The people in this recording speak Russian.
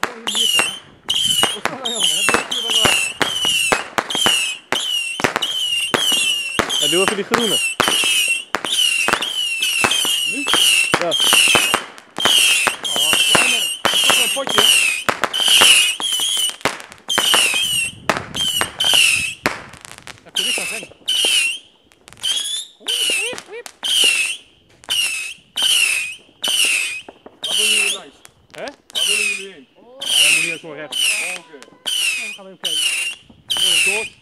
time playing guitar. А била перехруна. Да. А, это камера. Это почти. correto. Vamos ver. Vamos acabar em pé. Um, dois.